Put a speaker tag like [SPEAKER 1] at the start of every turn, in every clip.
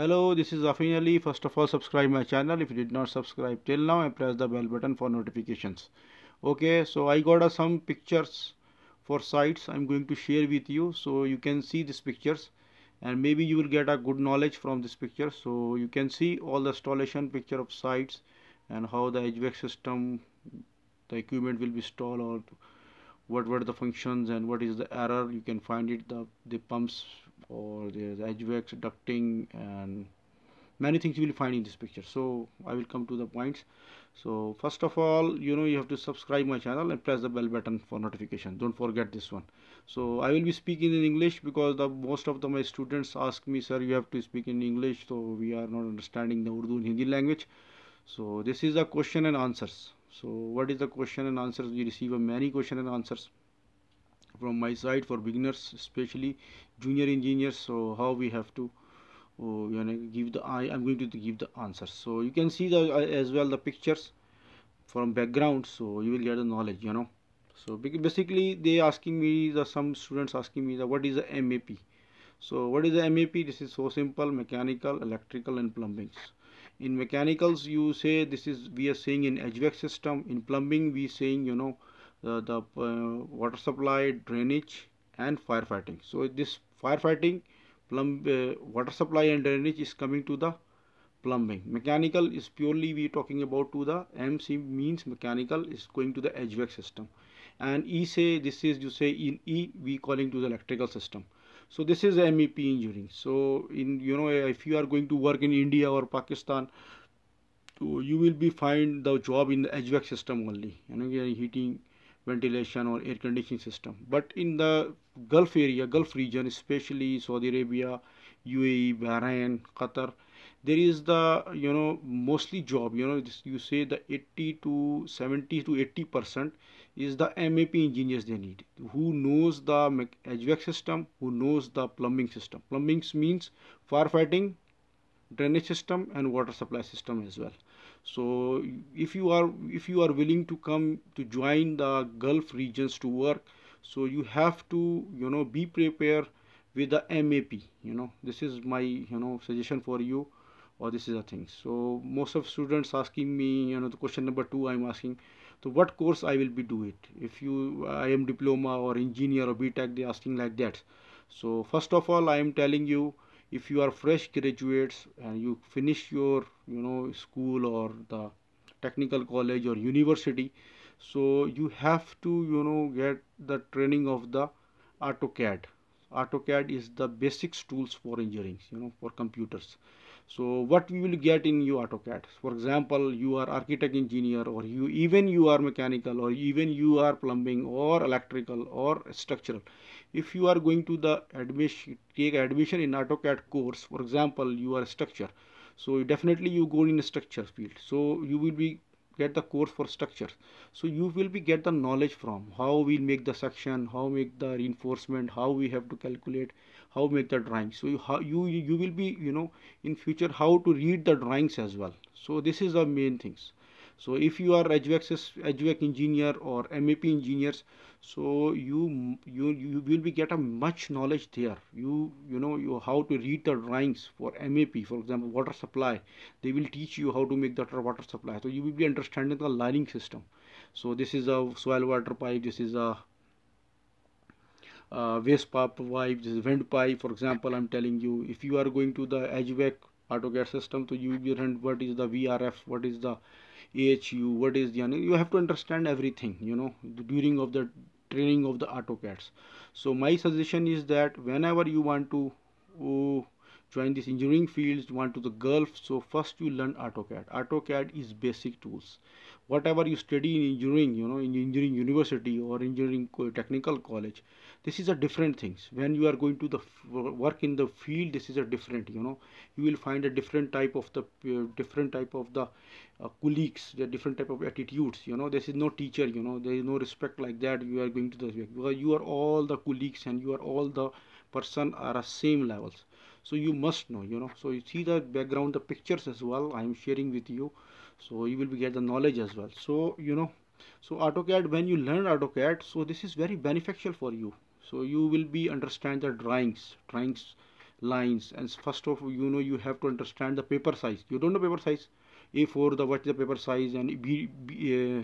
[SPEAKER 1] Hello, this is Afreen Ali. First of all, subscribe my channel if you did not subscribe till now and press the bell button for notifications. Okay, so I got uh, some pictures for sites I'm going to share with you so you can see these pictures and maybe you will get a good knowledge from this picture so you can see all the installation picture of sites and how the HVAC system the equipment will be installed or what were the functions and what is the error you can find it the the pumps or there's HVAC ducting and many things you will find in this picture. So I will come to the points. So first of all you know you have to subscribe my channel and press the bell button for notification. Don't forget this one. So I will be speaking in English because the most of the my students ask me sir you have to speak in English so we are not understanding the Urdu and Hindi language. So this is the question and answers. So what is the question and answers? We receive many question and answers from my side for beginners especially junior engineers. So how we have to oh, you know give the I I'm going to give the answers. So you can see the uh, as well the pictures from background. So you will get the knowledge you know. So basically they asking me the some students asking me the what is the MEP so what is the MEP this is so simple mechanical electrical and plumbing. In mechanicals you say this is we are saying in HVAC system. In plumbing we saying you know the, the uh, water supply drainage and firefighting. So this firefighting plumb uh, water supply and drainage is coming to the plumbing. Mechanical is purely we talking about to the mc means mechanical is going to the hvac system. And e say this is you say in e we calling to the electrical system. So this is mep engineering. So in you know if you are going to work in india or pakistan you will be find the job in the hvac system only. You know heating ventilation or air conditioning system. But in the gulf area gulf region especially saudi arabia uae bahrain qatar there is the you know mostly job you know you say the 80 to 70 to 80 percent is the mep engineers they need who knows the hvac system who knows the plumbing system. Plumbing means firefighting drainage system and water supply system as well so if you are if you are willing to come to join the gulf regions to work so you have to you know be prepared with the mep you know. This is my you know suggestion for you or this is a thing. So most of students asking me you know the question number two i'm asking so what course i will be do it? If you i am diploma or engineer or btech they asking like that. So first of all i am telling you if you are fresh graduates and you finish your you know school or the technical college or university so you have to you know get the training of the AutoCAD AutoCAD is the basics tools for engineering you know for computers. So what we will get in your AutoCAD? For example you are architect engineer or you even you are mechanical or even you are plumbing or electrical or structural. If you are going to the admission take admission in AutoCAD course for example you are structure. So definitely you go in structure field. So you will be get the course for structure. So you will be get the knowledge from how we make the section how make the reinforcement how we have to calculate how make the drawing. So you, how you you will be you know in future how to read the drawings as well. So this is the main things so if you are HVAC, engineer or MEP engineers so you you you will be get a much knowledge there. You you know you how to read the drawings for MEP for example water supply. They will teach you how to make the water supply. So you will be understanding the lining system. So this is a soil water pipe this is a uh, waste pipe pipe this is vent pipe. For example i'm telling you if you are going to the HVAC AutoCAD system so you will be what is the VRF what is the AHU, what is the, you have to understand everything, you know, during of the training of the AutoCADs. So my suggestion is that whenever you want to oh, join this engineering fields, want to the Gulf, so first you learn AutoCAD. AutoCAD is basic tools. Whatever you study in engineering, you know, in engineering university or engineering technical college, this is a different things. When you are going to the work in the field this is a different you know. You will find a different type of the uh, different type of the uh, colleagues the different type of attitudes you know. This is no teacher you know. There is no respect like that. You are going to the because you are all the colleagues and you are all the person are a same levels so you must know you know. So you see the background the pictures as well i am sharing with you. So you will be get the knowledge as well. So you know so AutoCAD when you learn AutoCAD so this is very beneficial for you. So you will be understand the drawings drawings lines and first of all you know you have to understand the paper size. You don't know paper size? A4 the what's the paper size and b, b uh,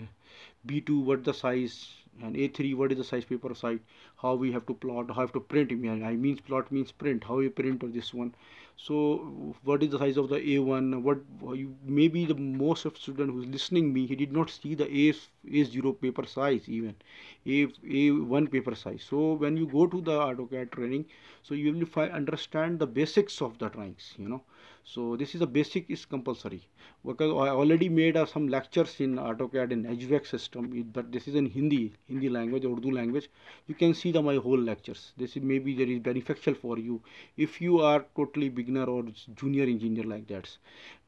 [SPEAKER 1] b2 what the size and a3 what is the size paper size? How we have to plot how have to print i mean plot means print how you print of this one. So what is the size of the a1 what you maybe the most of student who's listening me he did not see the a a0 paper size even a a1 paper size. So when you go to the autocad training so you will find understand the basics of the drawings you know so this is a basic is compulsory. Because i already made uh, some lectures in autocad in HVAC system. But this is in hindi hindi language urdu language. You can see the my whole lectures. This is maybe there is beneficial for you if you are totally beginner or junior engineer like that.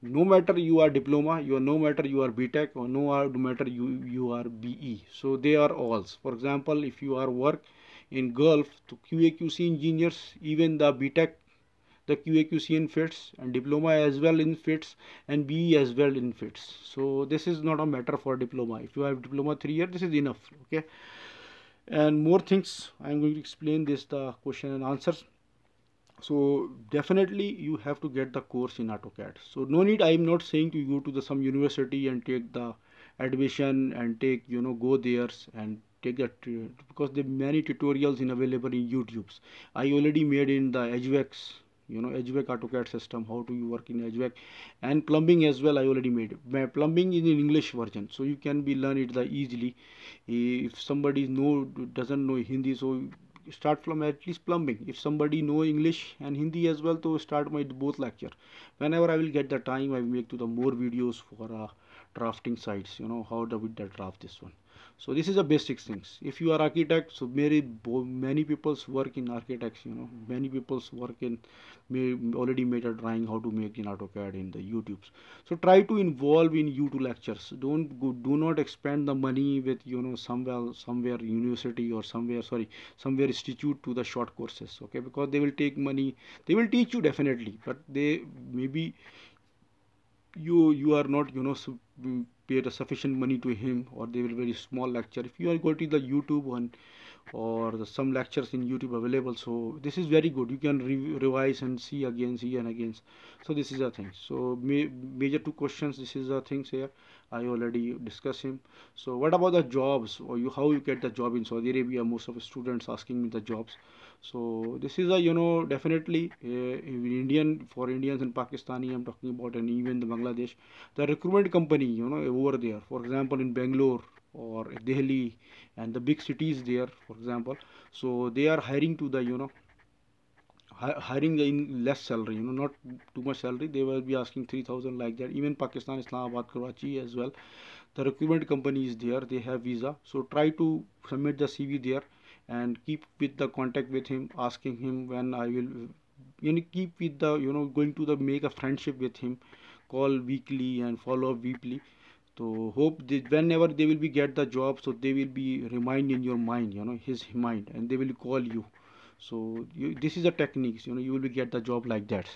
[SPEAKER 1] No matter you are diploma you are no matter you are btech or no matter you you are be so they are all. For example if you are work in gulf to qaqc engineers even the btech the QAQC in FITS and diploma as well in FITS and BE as well in FITS. So this is not a matter for diploma. If you have diploma three year, this is enough. Okay. And more things I'm going to explain this the question and answers. So definitely you have to get the course in AutoCAD. So no need I'm not saying to go to the some university and take the admission and take you know go there and take that because there are many tutorials in available in YouTube's. I already made in the HVACs you know HVAC AutoCAD system how do you work in HVAC and plumbing as well I already made. My plumbing is in English version so you can be learn it the easily. If somebody know doesn't know Hindi so start from at least plumbing. If somebody know English and Hindi as well to start my both lecture. Whenever I will get the time I will make to the more videos for uh, drafting sites you know how do we draft this one so this is the basic things. If you are architect so many many people's work in architects you know. Many people's work in may already made a drawing how to make in AutoCAD in the YouTubes. So try to involve in YouTube lectures. Don't go, do not expend the money with you know somewhere somewhere university or somewhere sorry somewhere institute to the short courses okay? Because they will take money they will teach you definitely but they maybe you you are not you know mm, pay the sufficient money to him or they will very small lecture. If you are going to the youtube one or the, some lectures in youtube available. So this is very good. You can re revise and see again see and again. So this is the thing. So ma major two questions this is the things here. I already discussed him. So what about the jobs? Or you how you get the job in saudi arabia? Most of the students asking me the jobs. So this is a you know definitely uh, indian for indians and pakistani i'm talking about and even the bangladesh the recruitment company you know over there. For example in bangalore or delhi and the big cities there for example. So they are hiring to the you know hiring in less salary you know not too much salary. They will be asking 3000 like that. Even pakistan islamabad karachi as well. The recruitment company is there. They have visa. So try to submit the cv there and keep with the contact with him asking him when i will you know keep with the you know going to the make a friendship with him call weekly and follow up weekly so hope that whenever they will be get the job so they will be remind in your mind you know his mind and they will call you. So you, this is the techniques you know you will be get the job like that.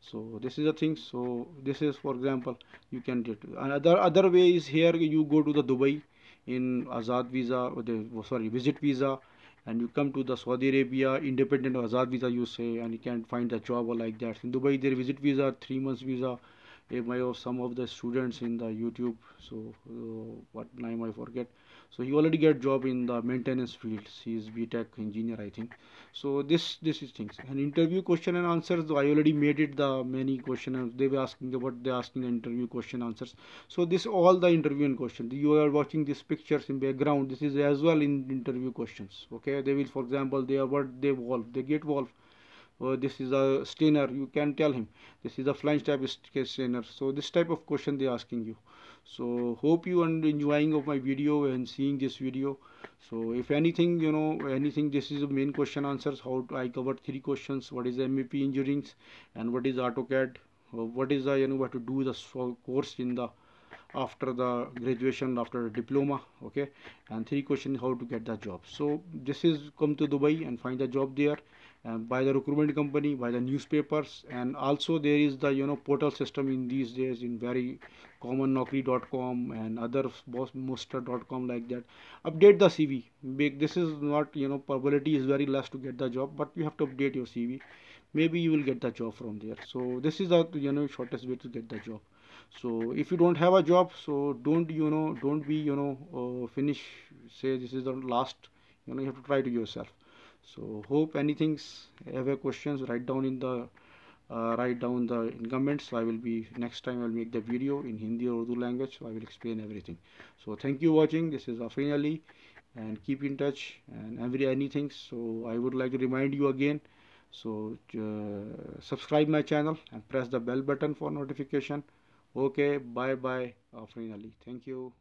[SPEAKER 1] So this is the thing. So this is for example you can get another other way is here you go to the dubai in azad visa or the oh, sorry visit visa and you come to the Saudi Arabia independent Azad visa you say and you can find a job or like that. In Dubai there visit visa three months visa my of some of the students in the YouTube so uh, what name I forget. So he already get job in the maintenance field. He is btech engineer i think. So this this is things. And interview question and answers i already made it the many question they were asking about they asking the interview question answers. So this all the interview and question you are watching these pictures in background. This is as well in interview questions okay? They will for example they are what they wolf they get wolf oh, this is a strainer you can tell him. This is a flange type strainer so this type of question they are asking you. So hope you are enjoying of my video and seeing this video. So if anything you know anything this is the main question answers. How to i covered three questions. What is mep engineering and what is autocad? Uh, what is the you know what to do the course in the after the graduation after diploma okay? And three questions how to get the job. So this is come to dubai and find a job there by the recruitment company by the newspapers and also there is the you know portal system in these days in very common naukri.com and other monster.com like that. Update the cv this is not you know probability is very less to get the job but you have to update your cv maybe you will get the job from there. So this is the you know shortest way to get the job so if you don't have a job so don't you know don't be you know uh, finish say this is the last you know you have to try to yourself. So hope anything's have a questions write down in the uh, write down the in comments. I will be next time i'll make the video in hindi or urdu language so i will explain everything. So thank you watching. This is Afreen Ali and keep in touch and every anything. So i would like to remind you again so uh, subscribe my channel and press the bell button for notification okay bye bye uh, Afreen Ali thank you